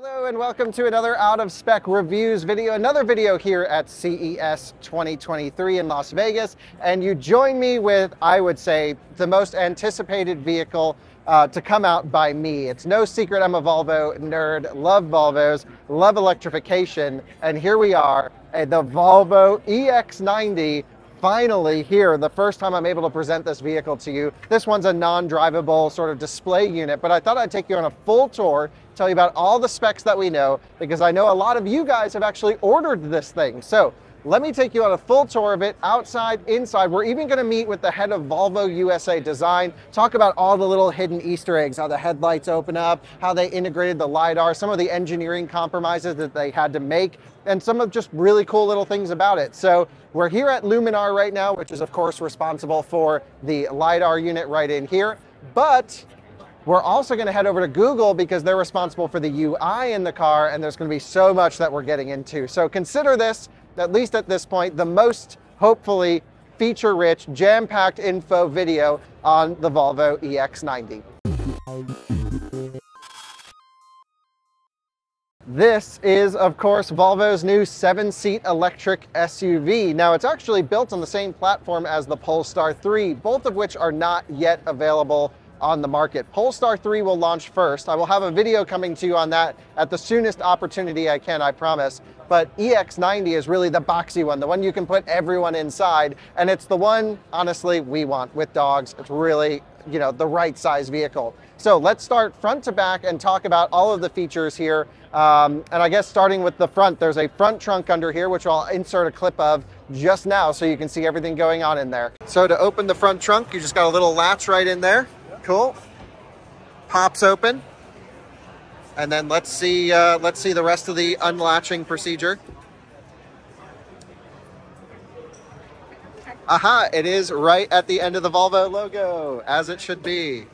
Hello and welcome to another out of spec reviews video, another video here at CES 2023 in Las Vegas. And you join me with, I would say, the most anticipated vehicle uh, to come out by me. It's no secret I'm a Volvo nerd, love Volvos, love electrification. And here we are, uh, the Volvo EX90 finally here, the first time I'm able to present this vehicle to you. This one's a non-drivable sort of display unit, but I thought I'd take you on a full tour, tell you about all the specs that we know, because I know a lot of you guys have actually ordered this thing. So let me take you on a full tour of it, outside, inside. We're even gonna meet with the head of Volvo USA Design, talk about all the little hidden Easter eggs, how the headlights open up, how they integrated the LiDAR, some of the engineering compromises that they had to make, and some of just really cool little things about it. So we're here at Luminar right now, which is of course responsible for the LiDAR unit right in here, but we're also going to head over to Google because they're responsible for the UI in the car, and there's going to be so much that we're getting into. So consider this at least at this point, the most hopefully feature-rich, jam-packed info video on the Volvo EX90. This is, of course, Volvo's new seven-seat electric SUV. Now, it's actually built on the same platform as the Polestar 3, both of which are not yet available on the market. Polestar 3 will launch first. I will have a video coming to you on that at the soonest opportunity I can, I promise. But EX90 is really the boxy one, the one you can put everyone inside. And it's the one, honestly, we want with dogs. It's really, you know, the right size vehicle. So let's start front to back and talk about all of the features here. Um, and I guess starting with the front, there's a front trunk under here, which I'll insert a clip of just now so you can see everything going on in there. So to open the front trunk, you just got a little latch right in there. Cool. Pops open. And then let's see, uh, let's see the rest of the unlatching procedure. Aha, it is right at the end of the Volvo logo, as it should be.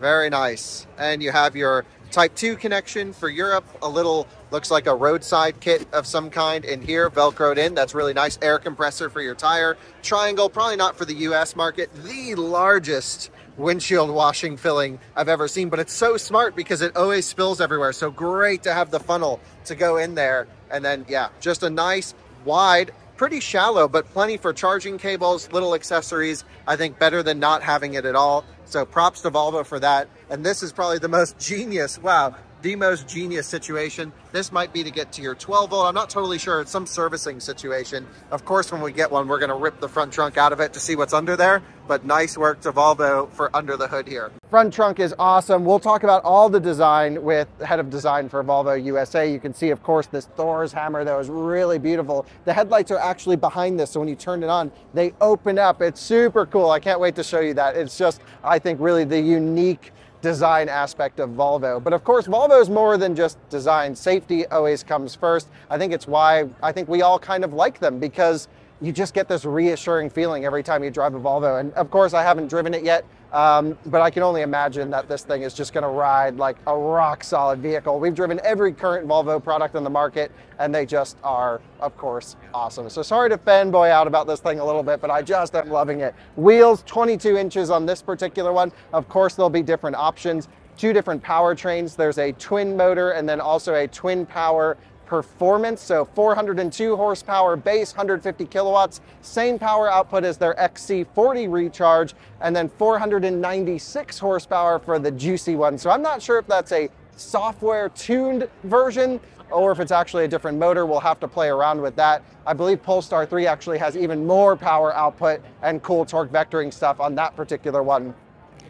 Very nice. And you have your Type 2 connection for Europe, a little, looks like a roadside kit of some kind in here, Velcroed in. That's really nice. Air compressor for your tire. Triangle, probably not for the US market. The largest windshield washing filling I've ever seen, but it's so smart because it always spills everywhere. So great to have the funnel to go in there. And then, yeah, just a nice, wide, pretty shallow, but plenty for charging cables, little accessories. I think better than not having it at all. So props to Volvo for that. And this is probably the most genius, wow, the most genius situation. This might be to get to your 12 volt. I'm not totally sure. It's some servicing situation. Of course, when we get one, we're going to rip the front trunk out of it to see what's under there. But nice work to Volvo for under the hood here. Front trunk is awesome. We'll talk about all the design with head of design for Volvo USA. You can see, of course, this Thor's hammer that was really beautiful. The headlights are actually behind this. So when you turn it on, they open up. It's super cool. I can't wait to show you that. It's just, I think, really the unique design aspect of Volvo. But of course, Volvo is more than just design. Safety always comes first. I think it's why I think we all kind of like them because you just get this reassuring feeling every time you drive a Volvo. And of course, I haven't driven it yet, um, but I can only imagine that this thing is just going to ride like a rock solid vehicle. We've driven every current Volvo product on the market, and they just are, of course, awesome. So sorry to fanboy out about this thing a little bit, but I just am loving it. Wheels, 22 inches on this particular one. Of course, there'll be different options two different powertrains. There's a twin motor and then also a twin power performance. So 402 horsepower base, 150 kilowatts, same power output as their XC40 recharge, and then 496 horsepower for the juicy one. So I'm not sure if that's a software tuned version or if it's actually a different motor. We'll have to play around with that. I believe Polestar 3 actually has even more power output and cool torque vectoring stuff on that particular one.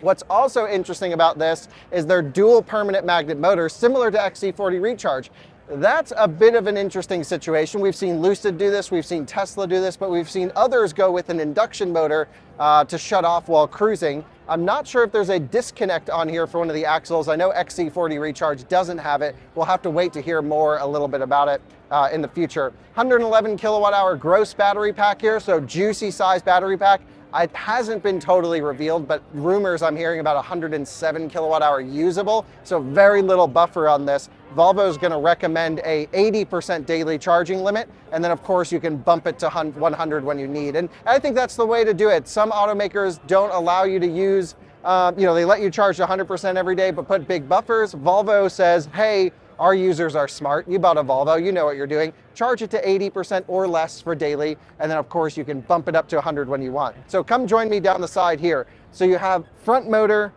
What's also interesting about this is their dual permanent magnet motor, similar to XC40 Recharge. That's a bit of an interesting situation. We've seen Lucid do this, we've seen Tesla do this, but we've seen others go with an induction motor uh, to shut off while cruising. I'm not sure if there's a disconnect on here for one of the axles. I know XC40 Recharge doesn't have it. We'll have to wait to hear more a little bit about it uh, in the future. 111 kilowatt hour gross battery pack here, so juicy size battery pack. It hasn't been totally revealed, but rumors I'm hearing about 107 kilowatt hour usable, so very little buffer on this. Volvo is going to recommend a 80% daily charging limit, and then of course you can bump it to 100 when you need. And I think that's the way to do it. Some automakers don't allow you to use, uh, you know, they let you charge 100% every day, but put big buffers. Volvo says, hey, Our users are smart. You bought a Volvo, you know what you're doing. Charge it to 80% or less for daily, and then of course you can bump it up to 100 when you want. So come join me down the side here. So you have front motor,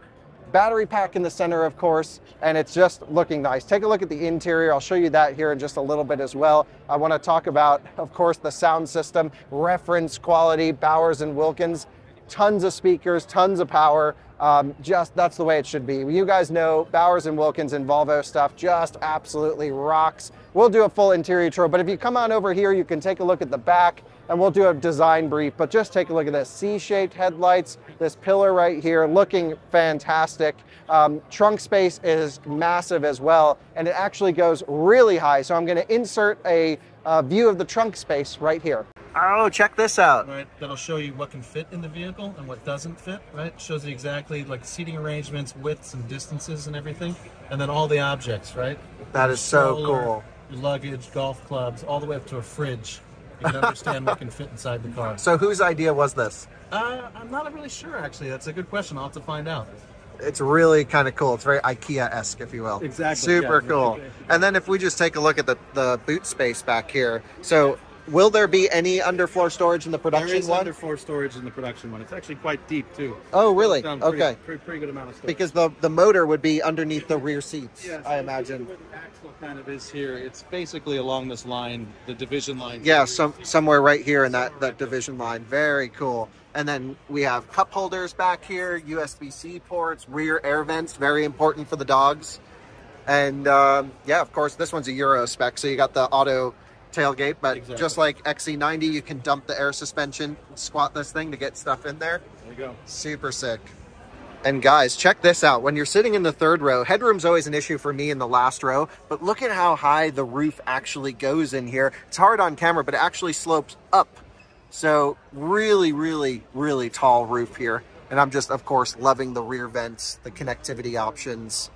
battery pack in the center, of course, and it's just looking nice. Take a look at the interior. I'll show you that here in just a little bit as well. I want to talk about, of course, the sound system, reference quality, Bowers and Wilkins, tons of speakers, tons of power. Um, just that's the way it should be. You guys know Bowers and Wilkins and Volvo stuff just absolutely rocks. We'll do a full interior tour, but if you come on over here, you can take a look at the back and we'll do a design brief, but just take a look at this C-shaped headlights, this pillar right here looking fantastic. Um, trunk space is massive as well, and it actually goes really high. So I'm gonna insert a view of the trunk space right here. Oh, check this out. Right, that'll show you what can fit in the vehicle and what doesn't fit, right? Shows you exactly like seating arrangements, widths and distances and everything. And then all the objects, right? That is so cool. Your luggage, golf clubs, all the way up to a fridge. You can understand what can fit inside the car. So whose idea was this? Uh, I'm not really sure, actually. That's a good question. I'll have to find out. It's really kind of cool. It's very IKEA-esque, if you will. Exactly. Super yeah. cool. And then if we just take a look at the, the boot space back here. So Will there be any underfloor storage in the production there is one? underfloor storage in the production one. It's actually quite deep too. Oh, really? Pretty, okay. Pretty, pretty, good amount of storage. Because the the motor would be underneath the rear seats, yes, I imagine. Where the axle kind of is here. It's basically along this line, the division line. Yeah, some somewhere right here in that that division line. Very cool. And then we have cup holders back here, USB-C ports, rear air vents, very important for the dogs. And um, yeah, of course, this one's a Euro spec, so you got the auto tailgate, but exactly. just like XC90, you can dump the air suspension, squat this thing to get stuff in there. There you go. Super sick. And guys, check this out. When you're sitting in the third row, headroom's always an issue for me in the last row, but look at how high the roof actually goes in here. It's hard on camera, but it actually slopes up. So really, really, really tall roof here. And I'm just, of course, loving the rear vents, the connectivity options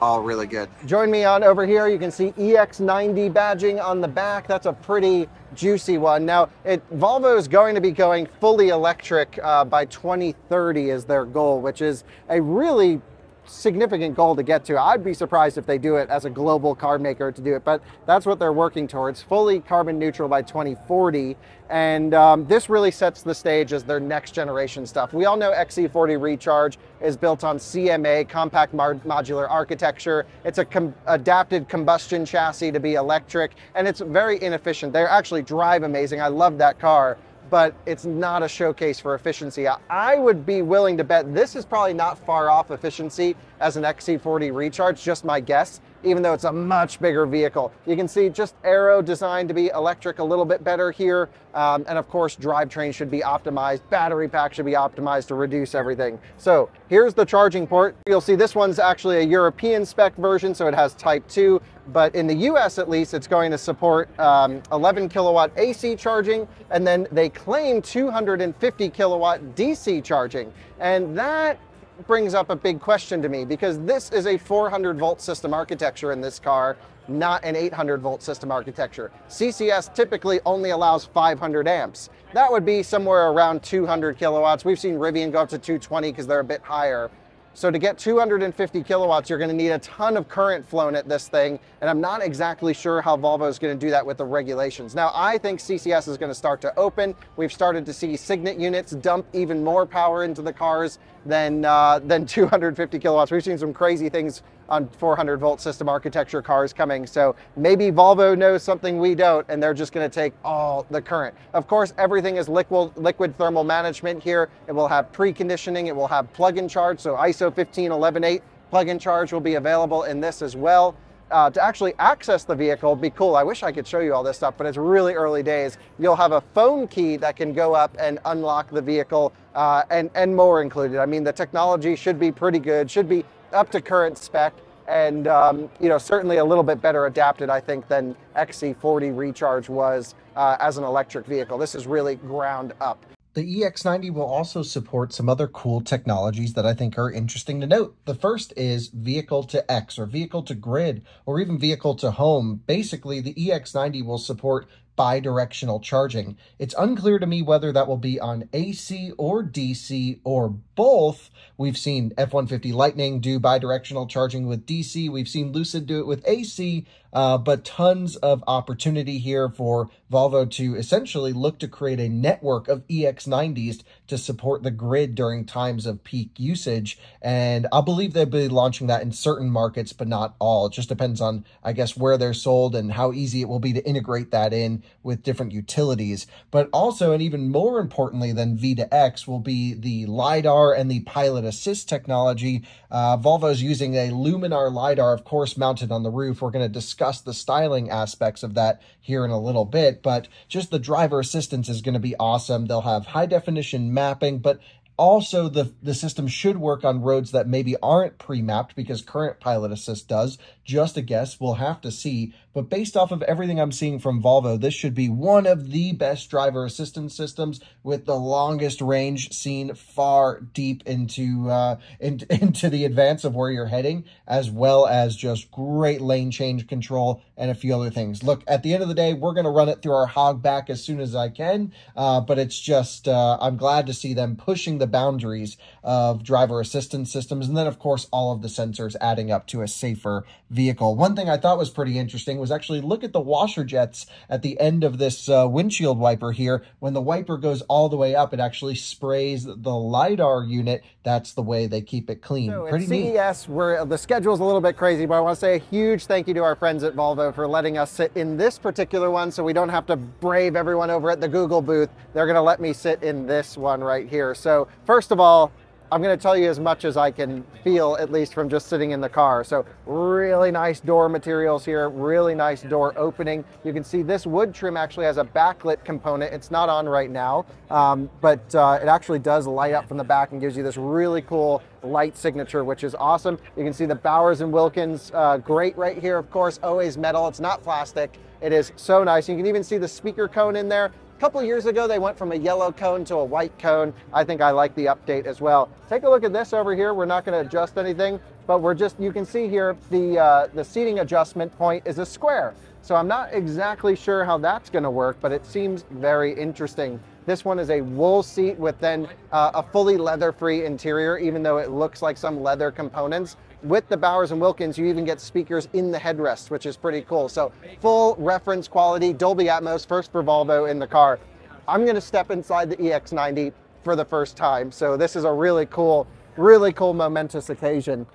all really good. Join me on over here. You can see EX90 badging on the back. That's a pretty juicy one. Now, it, Volvo is going to be going fully electric uh, by 2030 is their goal, which is a really significant goal to get to. I'd be surprised if they do it as a global car maker to do it, but that's what they're working towards, fully carbon neutral by 2040. And um, this really sets the stage as their next generation stuff. We all know XC40 Recharge is built on CMA, compact modular architecture. It's a com adapted combustion chassis to be electric, and it's very inefficient. They actually drive amazing. I love that car but it's not a showcase for efficiency. I would be willing to bet this is probably not far off efficiency as an XC40 Recharge, just my guess, even though it's a much bigger vehicle. You can see just aero designed to be electric a little bit better here. Um, and of course, drivetrain should be optimized. Battery pack should be optimized to reduce everything. So here's the charging port. You'll see this one's actually a European spec version, so it has type 2 but in the US at least, it's going to support um, 11 kilowatt AC charging, and then they claim 250 kilowatt DC charging. And that brings up a big question to me because this is a 400 volt system architecture in this car, not an 800 volt system architecture. CCS typically only allows 500 amps. That would be somewhere around 200 kilowatts. We've seen Rivian go up to 220 because they're a bit higher. So to get 250 kilowatts, you're gonna need a ton of current flown at this thing, and I'm not exactly sure how Volvo is gonna do that with the regulations. Now, I think CCS is gonna start to open. We've started to see Signet units dump even more power into the cars than, uh, than 250 kilowatts. We've seen some crazy things on 400 volt system architecture cars coming. So maybe Volvo knows something we don't, and they're just going to take all the current. Of course, everything is liquid, liquid thermal management here. It will have preconditioning. It will have plug-in charge. So ISO 15118 plug-in charge will be available in this as well. Uh, to actually access the vehicle be cool. I wish I could show you all this stuff, but it's really early days. You'll have a phone key that can go up and unlock the vehicle uh, and, and more included. I mean, the technology should be pretty good, should be up to current spec and um, you know certainly a little bit better adapted I think than XC40 Recharge was uh, as an electric vehicle. This is really ground up. The EX90 will also support some other cool technologies that I think are interesting to note. The first is vehicle to X or vehicle to grid or even vehicle to home. Basically, the EX90 will support bi-directional charging. It's unclear to me whether that will be on AC or DC or both. We've seen F-150 Lightning do bi-directional charging with DC. We've seen Lucid do it with AC, uh, but tons of opportunity here for Volvo to essentially look to create a network of EX90s to support the grid during times of peak usage. And I believe they'll be launching that in certain markets, but not all. It just depends on, I guess, where they're sold and how easy it will be to integrate that in with different utilities. But also, and even more importantly than V to X, will be the LiDAR and the pilot assist technology. Uh, Volvo's using a Luminar LiDAR, of course, mounted on the roof. We're going to discuss the styling aspects of that here in a little bit, but just the driver assistance is going to be awesome. They'll have high definition mapping, but also, the, the system should work on roads that maybe aren't pre-mapped because current Pilot Assist does. Just a guess, we'll have to see. But based off of everything I'm seeing from Volvo, this should be one of the best driver assistance systems with the longest range seen far deep into, uh, in, into the advance of where you're heading, as well as just great lane change control and a few other things. Look, at the end of the day, we're going to run it through our hog back as soon as I can, uh, but it's just, uh, I'm glad to see them pushing the boundaries of driver assistance systems. And then, of course, all of the sensors adding up to a safer vehicle. One thing I thought was pretty interesting was actually look at the washer jets at the end of this uh, windshield wiper here. When the wiper goes all the way up, it actually sprays the LiDAR unit. That's the way they keep it clean. So pretty at neat. CES, where the schedule's a little bit crazy, but I want to say a huge thank you to our friends at Volvo for letting us sit in this particular one so we don't have to brave everyone over at the Google booth. They're going to let me sit in this one right here. So first of all, I'm going to tell you as much as I can feel, at least from just sitting in the car. So really nice door materials here, really nice door opening. You can see this wood trim actually has a backlit component. It's not on right now, um, but uh, it actually does light up from the back and gives you this really cool light signature, which is awesome. You can see the Bowers and Wilkins, uh, great right here, of course, always metal. It's not plastic. It is so nice. You can even see the speaker cone in there. A couple years ago, they went from a yellow cone to a white cone. I think I like the update as well. Take a look at this over here. We're not going to adjust anything, but we're just, you can see here, the, uh, the seating adjustment point is a square. So I'm not exactly sure how that's going to work, but it seems very interesting. This one is a wool seat with then uh, a fully leather-free interior, even though it looks like some leather components with the Bowers and Wilkins, you even get speakers in the headrest, which is pretty cool. So full reference quality, Dolby Atmos, first for Volvo in the car. I'm gonna step inside the EX90 for the first time. So this is a really cool, really cool momentous occasion.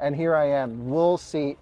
And here I am, wool seat.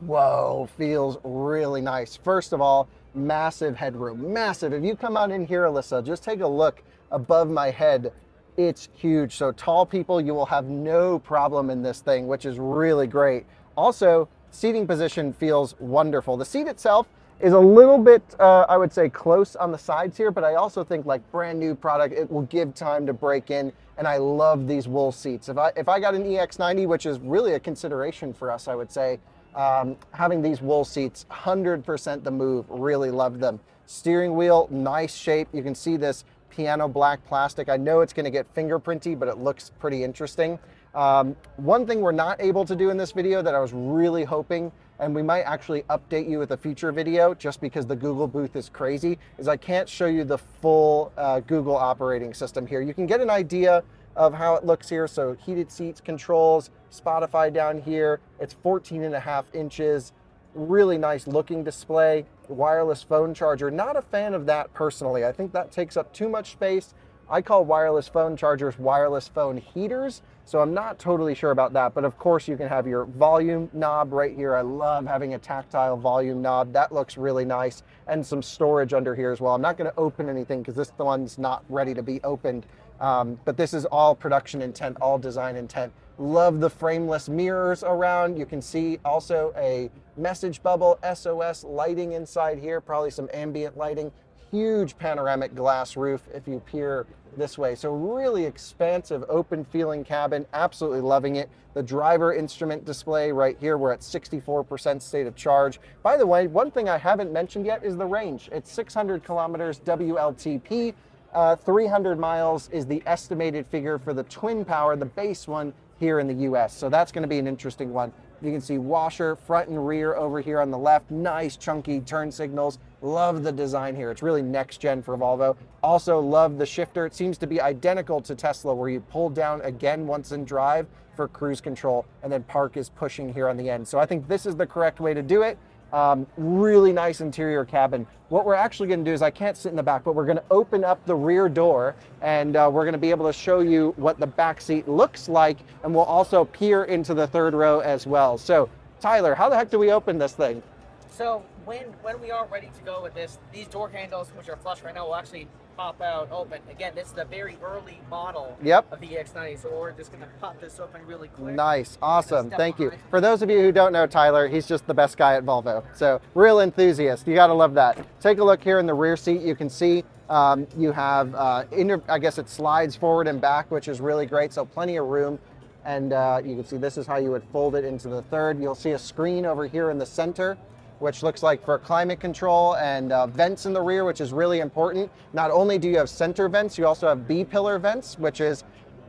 Whoa, feels really nice. First of all, massive headroom, massive. If you come out in here, Alyssa, just take a look above my head it's huge. So tall people, you will have no problem in this thing, which is really great. Also, seating position feels wonderful. The seat itself is a little bit, uh, I would say, close on the sides here, but I also think like brand new product, it will give time to break in. And I love these wool seats. If I, if I got an EX90, which is really a consideration for us, I would say, um, having these wool seats, 100% the move, really love them. Steering wheel, nice shape. You can see this piano black plastic. I know it's gonna get fingerprinty, but it looks pretty interesting. Um, one thing we're not able to do in this video that I was really hoping, and we might actually update you with a future video just because the Google booth is crazy, is I can't show you the full uh, Google operating system here. You can get an idea of how it looks here. So heated seats, controls, Spotify down here. It's 14 and a half inches really nice looking display, wireless phone charger. Not a fan of that personally. I think that takes up too much space. I call wireless phone chargers wireless phone heaters, so I'm not totally sure about that. But of course, you can have your volume knob right here. I love having a tactile volume knob. That looks really nice. And some storage under here as well. I'm not going to open anything because this one's not ready to be opened. Um, but this is all production intent, all design intent. Love the frameless mirrors around. You can see also a message bubble, SOS lighting inside here, probably some ambient lighting. Huge panoramic glass roof if you peer this way. So really expansive, open feeling cabin, absolutely loving it. The driver instrument display right here, we're at 64% state of charge. By the way, one thing I haven't mentioned yet is the range. It's 600 kilometers WLTP. Uh, 300 miles is the estimated figure for the twin power, the base one, here in the US. So that's going to be an interesting one. You can see washer, front and rear over here on the left. Nice chunky turn signals. Love the design here. It's really next gen for Volvo. Also love the shifter. It seems to be identical to Tesla where you pull down again once in drive for cruise control and then park is pushing here on the end. So I think this is the correct way to do it. Um, really nice interior cabin. What we're actually going to do is I can't sit in the back, but we're going to open up the rear door and uh, we're going to be able to show you what the back seat looks like, and we'll also peer into the third row as well. So, Tyler, how the heck do we open this thing? So when when we are ready to go with this, these door handles, which are flush right now, will actually pop out open. Again, this is a very early model Yep. of the EX90, so we're just gonna pop this open really quick. Nice, awesome, thank you. For those of you who don't know Tyler, he's just the best guy at Volvo. So real enthusiast, you gotta love that. Take a look here in the rear seat, you can see um, you have, uh, inter- I guess it slides forward and back, which is really great, so plenty of room. And uh, you can see this is how you would fold it into the third. You'll see a screen over here in the center, which looks like for climate control and uh, vents in the rear, which is really important. Not only do you have center vents, you also have B-pillar vents, which is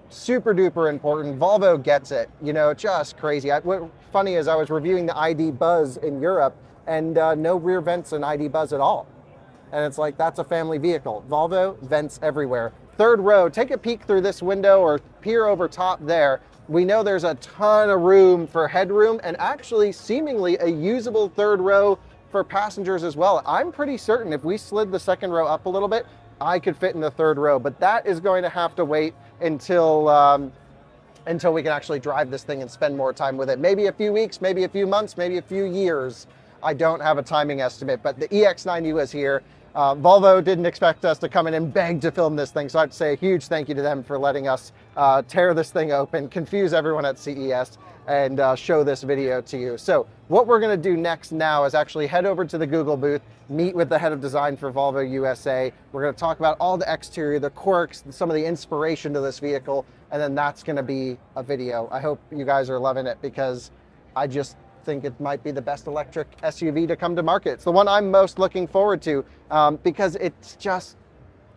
super duper important. Volvo gets it, you know, just crazy. I, what funny is I was reviewing the ID Buzz in Europe and uh, no rear vents in ID Buzz at all. And it's like, that's a family vehicle. Volvo, vents everywhere. Third row, take a peek through this window or peer over top there. We know there's a ton of room for headroom and actually seemingly a usable third row for passengers as well. I'm pretty certain if we slid the second row up a little bit, I could fit in the third row, but that is going to have to wait until um, until we can actually drive this thing and spend more time with it. Maybe a few weeks, maybe a few months, maybe a few years. I don't have a timing estimate, but the EX90 was here. Uh, Volvo didn't expect us to come in and beg to film this thing, so I have to say a huge thank you to them for letting us uh, tear this thing open, confuse everyone at CES, and uh, show this video to you. So what we're going to do next now is actually head over to the Google booth, meet with the head of design for Volvo USA. We're going to talk about all the exterior, the quirks, some of the inspiration to this vehicle, and then that's going to be a video. I hope you guys are loving it because I just think it might be the best electric SUV to come to market. It's the one I'm most looking forward to um, because it's just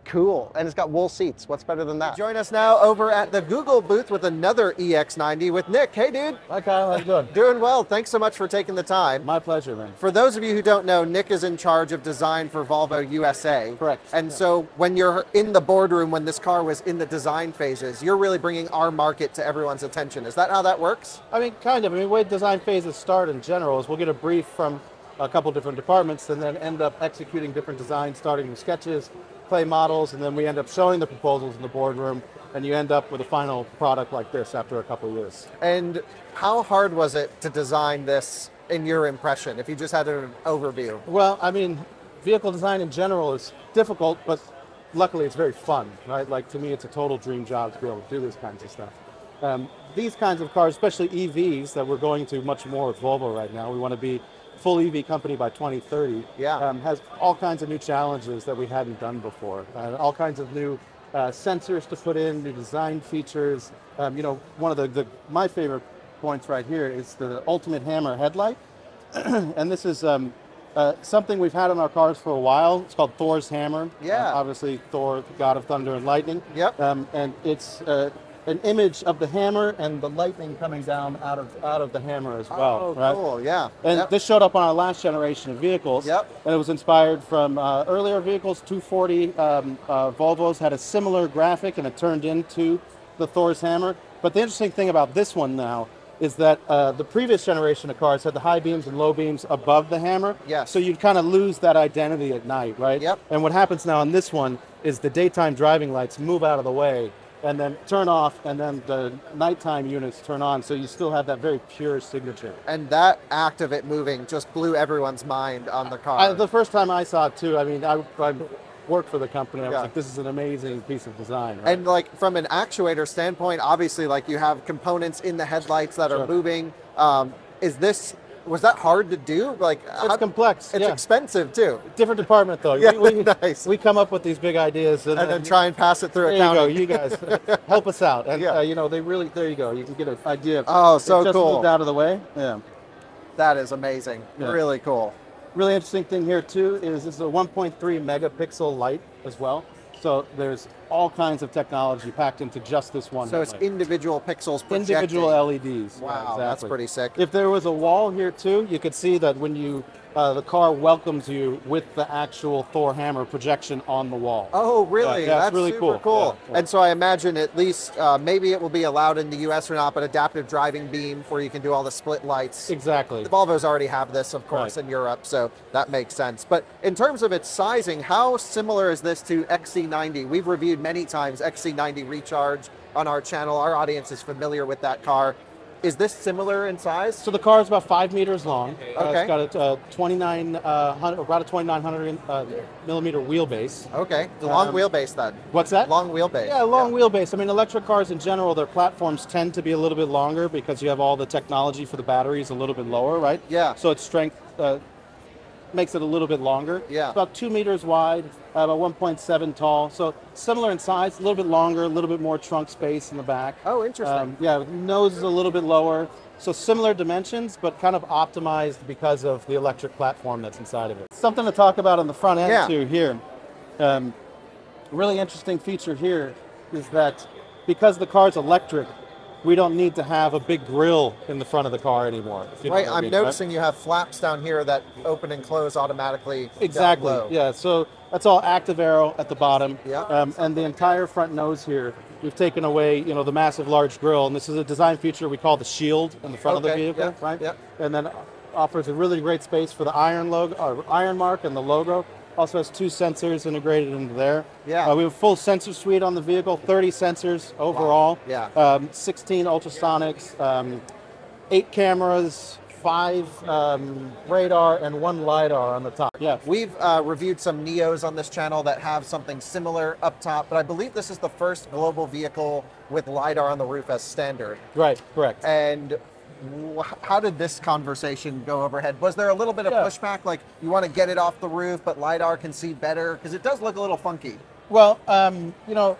cool and it's got wool seats. What's better than that? Join us now over at the Google booth with another EX90 with Nick. Hey, dude. Hi Kyle, how you doing? Doing well. Thanks so much for taking the time. My pleasure, man. For those of you who don't know, Nick is in charge of design for Volvo USA. Correct. And Yeah. so when you're in the boardroom, when this car was in the design phases, you're really bringing our market to everyone's attention. Is that how that works? I mean, kind of. I mean, the way design phases start in general is we'll get a brief from a couple different departments and then end up executing different designs, starting with sketches, play models, and then we end up showing the proposals in the boardroom, and you end up with a final product like this after a couple of years. And how hard was it to design this in your impression, if you just had an overview? Well, I mean, vehicle design in general is difficult, but luckily it's very fun, right? Like to me, it's a total dream job to be able to do this kinds of stuff. Um, these kinds of cars, especially EVs, that we're going to much more Volvo right now. We want to be full EV company by 2030. Yeah. Um, has all kinds of new challenges that we hadn't done before, and all kinds of new uh, sensors to put in, new design features. Um, you know, one of the, the my favorite points right here is the Ultimate Hammer headlight and this is um, uh, something we've had in our cars for a while. It's called Thor's hammer. Yeah. Uh, obviously, Thor, the god of thunder and lightning. Yep. Um, and it's uh, an image of the hammer and the lightning coming down out of out of the hammer as well. oh, right? cool. Yeah. And Yep. this showed up on our last generation of vehicles. Yep. And it was inspired from uh, earlier vehicles. 240 um, uh, Volvos had a similar graphic, and it turned into the Thor's hammer. But the interesting thing about this one now is that uh, the previous generation of cars had the high beams and low beams above the hammer. Yes. So you'd kind of lose that identity at night, right? Yep. And what happens now on this one is the daytime driving lights move out of the way and then turn off, and then the nighttime units turn on. So you still have that very pure signature. and that act of it moving just blew everyone's mind on the car. I, the first time I saw it too, I mean, I, I worked for the company. I was Yeah. like, this is an amazing piece of design. Right? And like from an actuator standpoint, obviously, like you have components in the headlights that are moving. Um, is this was that hard to do? Like it's complex. It's yeah. expensive too, Different department though. Yeah, we, we, nice. we come up with these big ideas and, and then try and pass it through There you go, you guys help us out. And Yeah. uh, you know, they really there you go. You can get an idea. Of, Oh, so it just cool. moved out of the way. Yeah. That is amazing. Yeah. Really cool. Really interesting thing here too is this is a 1.3 megapixel light as well. So there's all kinds of technology packed into just this one. So it's individual pixels projecting. individual LEDs. Yeah, Wow, that's pretty sick. If there was a wall here too, you could see that when you uh, the car welcomes you with the actual Thor hammer projection on the wall. Oh, really? Yeah, yeah, That's really cool. cool. Yeah. And so I imagine at least uh, maybe it will be allowed in the U.S. or not, but adaptive driving beam where you can do all the split lights. Exactly. The Volvos already have this, of course, Right. in Europe, so that makes sense. But in terms of its sizing, how similar is this to XC90? We've reviewed many times XC90 Recharge on our channel. Our audience is familiar with that car. Is this similar in size? So the car is about five meters long. Uh, Okay. it's got a uh, 29, uh, about a 2900 uh, millimeter wheelbase. Okay, the long Um, wheelbase then. What's that? Long wheelbase. Yeah, long wheelbase. I mean, electric cars in general, their platforms tend to be a little bit longer because you have all the technology for the batteries a little bit lower, right? Yeah. So its strength uh, makes it a little bit longer. Yeah. It's About two meters wide, about 1.7 tall. So similar in size, a little bit longer, a little bit more trunk space in the back. Oh, interesting. Um, yeah, nose is a little bit lower. So similar dimensions, but kind of optimized because of the electric platform that's inside of it. Something to talk about on the front end Yeah. too here. Um, really interesting feature here is that because the car's electric, we don't need to have a big grill in the front of the car anymore. you Right, I'm mean, right? noticing you have flaps down here that open and close automatically. down Exactly. Yeah. So that's all active aero at the bottom. Yeah. Um, and the entire front nose here, we've taken away, you know, the massive large grill, and this is a design feature we call the shield in the front of the vehicle, yeah, right? yeah. And then offers a really great space for the iron logo, or iron mark, and the logo. Also has two sensors integrated into there. Yeah. Uh, we have a full sensor suite on the vehicle, 30 sensors overall. Yeah. Um, 16 ultrasonics, um, eight cameras, five um, radar, and one lidar on the top. Yeah. We've uh, reviewed some NIOs on this channel that have something similar up top, but I believe this is the first global vehicle with LiDAR on the roof as standard. Right. Correct. And how did this conversation go overhead? Was there a little bit of Yeah. pushback, like you want to get it off the roof, but LiDAR can see better? Because it does look a little funky. Well, um, you know,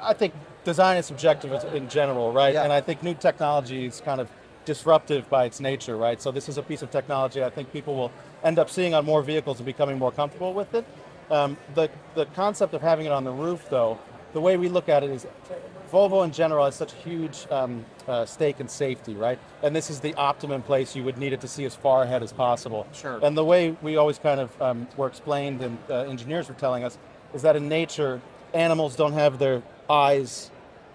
I think design is subjective in general, right? Yeah. And I think new technology is kind of disruptive by its nature, right? So this is a piece of technology I think people will end up seeing on more vehicles and becoming more comfortable with it. Um, the the concept of having it on the roof, though, the way we look at it is Volvo in general has such a huge um, uh, stake in safety, right? And this is the optimum place you would need it to see as far ahead as possible. Sure. And the way we always kind of um, were explained and uh, engineers were telling us is that in nature, animals don't have their eyes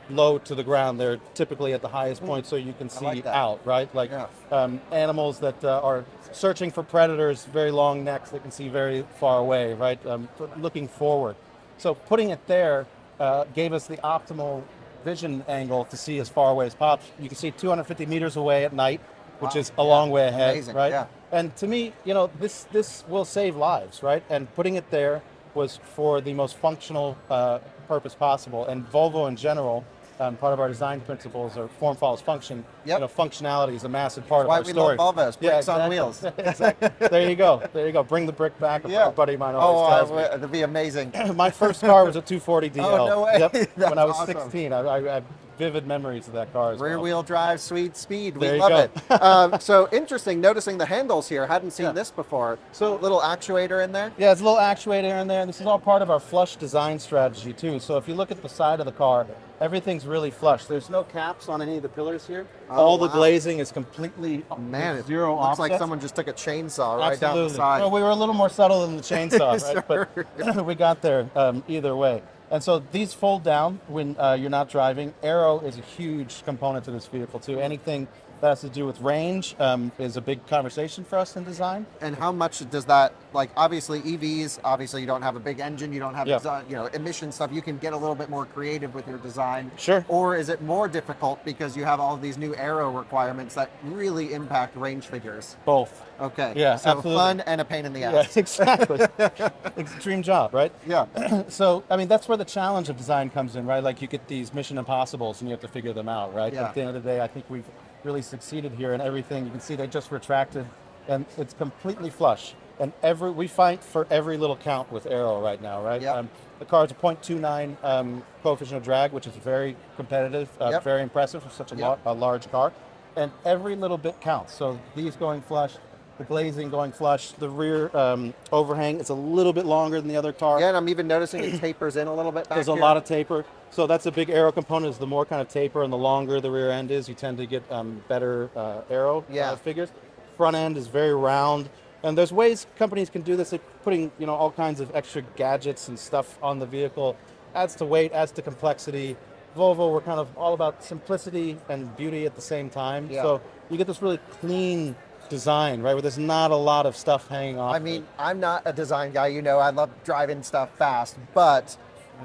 low to the ground. They're typically at the highest point so you can see Hmm. like out, right? Like Yeah. um, animals that uh, are searching for predators, very long necks, they can see very far away, right? Um, looking forward. So putting it there uh, gave us the optimal vision angle to see as far away as possible. You can see 250 meters away at night, which Wow. is a long way ahead, Amazing, right? yeah. And to me, you know, this this will save lives, right? And putting it there was for the most functional uh, purpose possible. And Volvo in general, um, part of our design principles are form follows function. Yep. You know, functionality is a massive part Why of our story. Why we love Volvos, bricks on exactly. wheels. exactly. There you go. There you go. Bring the brick back. A buddy of mine Oh, always I tells me. w- that'd be amazing. My first car was a 240 DL. Oh, no way. Yep. That's when I was awesome. 16, I, I, I vivid memories of that car as Rear well. wheel drive, sweet speed. We love it. um, so interesting noticing the handles here. Hadn't seen Yeah. this before. So- little actuator in there. Yeah, it's a little actuator in there. This is all part of our flush design strategy too. So if you look at the side of the car, everything's really flush. There's no caps on any of the pillars here. Oh, all the glazing is completely Man, it zero looks like someone just took a chainsaw right down the side. Well, we were a little more subtle than the chainsaw, right? But we got there um, either way. And so these fold down when uh, you're not driving. Aero is a huge component to this vehicle too. Anything that has to do with range um, is a big conversation for us in design. and how much does that like obviously evs obviously you don't have a big engine you don't have Yeah. design, you know emission stuff you can get a little bit more creative with your design Sure. or is it more difficult because you have all these new aero requirements that really impact range figures Both. Okay Yeah, so absolutely. fun and a pain in the Yeah, ass exactly. Extreme job, right? yeah so I mean that's where the challenge of design comes in, right? Like you get these mission impossibles and you have to figure them out, right? Yeah. At the end of the day, I think we've really succeeded here in everything. You can see they just retracted and it's completely flush. And every we fight for every little count with Aero right now, right? Yep. Um, the car's a 0.29 um, coefficient of drag, which is very competitive, uh, Yep. very impressive for such a, Yep. a large car. And every little bit counts. So these going flush, the glazing going flush. The rear um, overhang is a little bit longer than the other car. Yeah, and I'm even noticing it tapers in a little bit back There's a here. lot of taper. So that's a big aero component. Is the more kind of taper and the longer the rear end is, you tend to get um, better uh, aero Yeah. uh, figures. Front end is very round. And there's ways companies can do this, like putting you know all kinds of extra gadgets and stuff on the vehicle. Adds to weight, adds to complexity. Volvo, we're kind of all about simplicity and beauty at the same time. Yeah. So you get this really clean design, right? Where there's not a lot of stuff hanging off. I of it. mean, I'm not a design guy. You know, I love driving stuff fast, but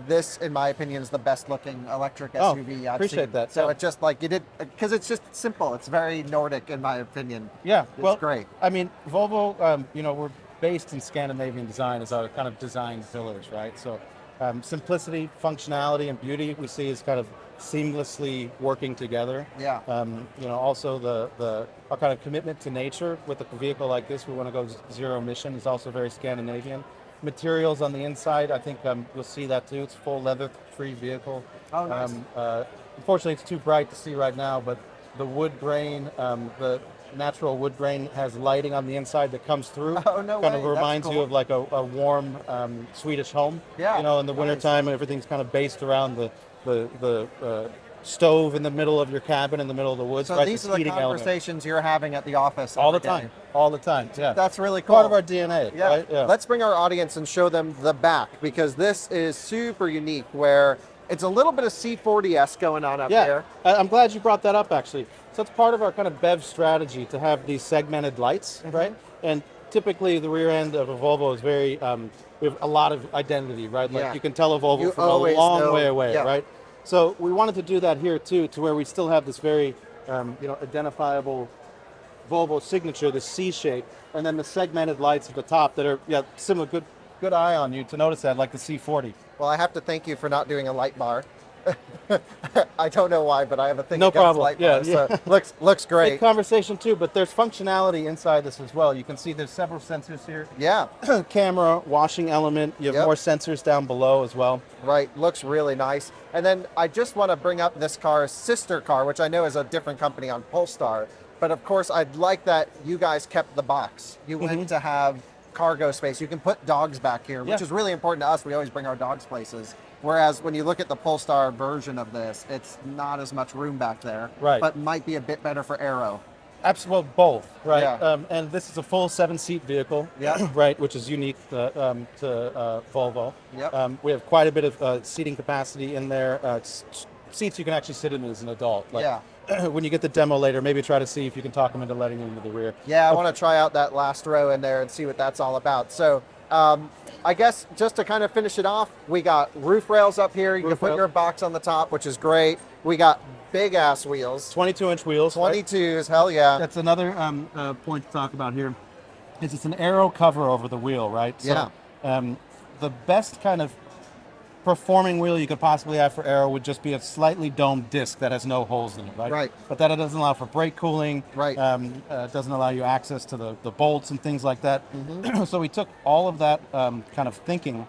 this, in my opinion, is the best looking electric Oh, SUV I've appreciate seen. that. So Yeah. it just like you did because it's just simple. It's very Nordic, in my opinion. Yeah, It's well, great. I mean, Volvo, um, you know, we're based in Scandinavian design as our kind of design pillars, right? So, um, simplicity, functionality, and beauty we see is kind of seamlessly working together. Yeah. Um, you know, also the the our kind of commitment to nature with a vehicle like this, we want to go zero emission is also very Scandinavian. Materials on the inside, I think um, you'll see that too. It's full leather-free vehicle. Oh, nice. Um, uh, unfortunately, it's too bright to see right now, but the wood grain, um, the natural wood grain has lighting on the inside that comes through. Oh, no Kind way. of reminds you of like a, a warm um, Swedish home. Yeah, You know, in the nice. wintertime, everything's kind of based around the the the uh, stove in the middle of your cabin in the middle of the woods. So right? these this are the heating element. conversations you're having at the office all the day. time, all the time. Yeah, That's really cool. part of our DNA. Yeah. right? yeah. Let's bring our audience and show them the back because this is super unique where it's a little bit of C40S going on up Yeah, I'm glad you brought that up actually. So it's part of our kind of BEV strategy to have these segmented lights, Mm-hmm. right? And typically the rear end of a Volvo is very, um, we have a lot of identity, right? Like Yeah. you can tell a Volvo You from a long know- way away, yeah. right? So we wanted to do that here too, to where we still have this very, um, you know, identifiable Volvo signature, the C shape, and then the segmented lights at the top that are, yeah, similar. Good, good eye on you to notice that, like the C40. Well, I have to thank you for not doing a light bar. I don't know why, but I have a thing No problem. light Yeah, yeah. So looks looks Great great. conversation too, but there's functionality inside this as well. You can see there's several sensors here. Yeah, Camera, washing element. You have Yep. more sensors down below as well. right. Looks really nice. And then I just want to bring up this car's sister car, which I know is a different company on Polestar. But of course, I'd like that you guys kept the box. You mm-hmm. went to have cargo space. You can put dogs back here, which Yeah. is really important to us. We always bring our dogs places. Whereas when you look at the Polestar version of this, it's not as much room back there. Right. But might be a bit better for Aero. Absolutely, both, right? Yeah. Um, and this is a full seven-seat vehicle, Yeah. right, which is unique to, um, to uh, Volvo. Yep. Um, we have quite a bit of uh, seating capacity in there. Uh, seats you can actually sit in as an adult. Like, Yeah. when you get the demo later, maybe try to see if you can talk them into letting you into the rear. Yeah, I want to try out that last row in there and see what that's all about. So, um, I guess just to kind of finish it off, we got roof rails up here. You Roof can put rails. your box on the top, which is great. We got big ass wheels, 22-inch wheels. right? 22s. Hell yeah. That's another um, uh, point to talk about here. Is it's an aero cover over the wheel, right? Yeah. Um, the best kind of performing wheel you could possibly have for aero would just be a slightly domed disc that has no holes in it, right? Right. But that it doesn't allow for brake cooling. Right. Um, uh, doesn't allow you access to the, the bolts and things like that. Mm-hmm. so we took all of that um, kind of thinking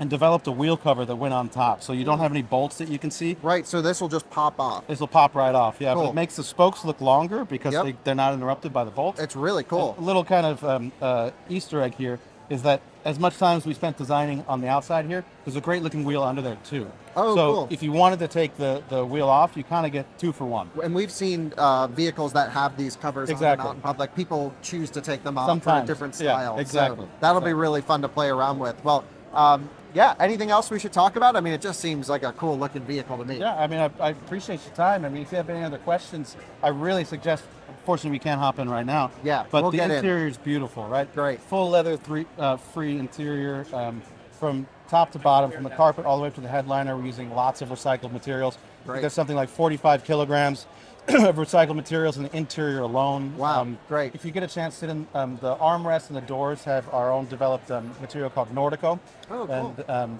and developed a wheel cover that went on top. So you don't have any bolts that you can see. Right, so this will just pop off. This will pop right off. Yeah, but Cool. it makes the spokes look longer because Yep. they, they're not interrupted by the bolts. It's really cool. A little kind of um, uh, Easter egg here is that as much time as we spent designing on the outside here, there's a great looking wheel under there too. Oh, so cool. if you wanted to take the, the wheel off, you kind of get two for one. And we've seen uh, vehicles that have these covers Exactly. on the mountain public. People choose to take them off for a Sometimes. different Yeah, style. So exactly. that'll be really fun to play around with. Well, um, yeah. Anything else we should talk about? I mean, it just seems like a cool looking vehicle to me. Yeah, I mean, I, I appreciate your time. I mean, if you have any other questions, I really suggest. Unfortunately, we can't hop in right now. Yeah, but we'll the get in. interior is beautiful, right? Great. Full leather, three, uh, free interior um, from top to bottom, from the carpet all the way up to the headliner. We're using lots of recycled materials. Great. There's something like 45 kilograms of recycled materials in the interior alone. Um, Wow, great. If you get a chance, sit in um, the armrests and the doors have our own developed um, material called Nordico. Oh, cool. And um,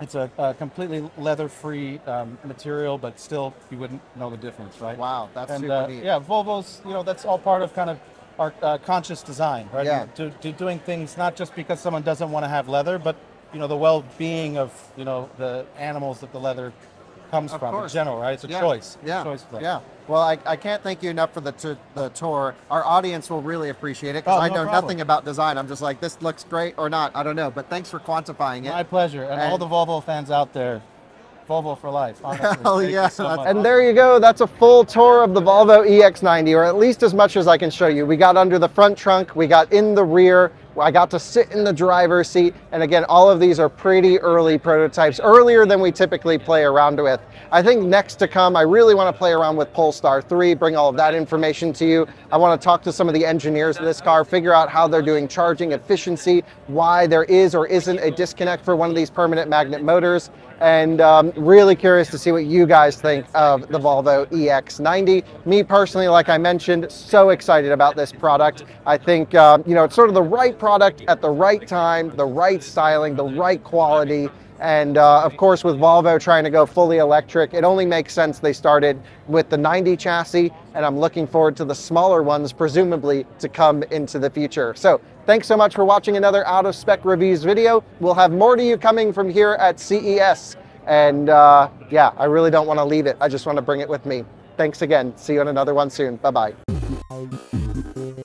it's a, a completely leather-free um, material, but still you wouldn't know the difference, right? Wow, that's and, super uh, neat. Yeah, Volvo's, you know, that's all part of kind of our uh, conscious design, right? Yeah. To, to doing things not just because someone doesn't want to have leather, but you know the well-being of you know the animals that the leather comes Of from course. in general, right? It's a Yeah. choice. Yeah. Choice play. Yeah. Well, I, I can't thank you enough for the t- the tour. Our audience will really appreciate it because Oh, I no know problem. nothing about design. I'm just like, this looks great or not. I don't know. But thanks for quantifying it. My pleasure. And, all the Volvo fans out there, Volvo for life. Honestly. Hell yeah. so that's- much. and there you go. That's a full tour of the Volvo EX90, or at least as much as I can show you. We got under the front trunk, we got in the rear, I got to sit in the driver's seat. And again, all of these are pretty early prototypes, earlier than we typically play around with. I think next to come, I really want to play around with Polestar 3, bring all of that information to you. I want to talk to some of the engineers of this car, figure out how they're doing charging efficiency, why there is or isn't a disconnect for one of these permanent magnet motors and um, really curious to see what you guys think of the Volvo EX90. Me personally, like I mentioned, so excited about this product. I think um, you know it's sort of the right product at the right time, the right styling, the right quality. And uh, of course, with Volvo trying to go fully electric, it only makes sense they started with the 90 chassis, and I'm looking forward to the smaller ones, presumably, to come into the future. So thanks so much for watching another Out of Spec Reviews video. We'll have more to you coming from here at CES. And uh, yeah, I really don't want to leave it. I just want to bring it with me. Thanks again. See you on another one soon. Bye bye.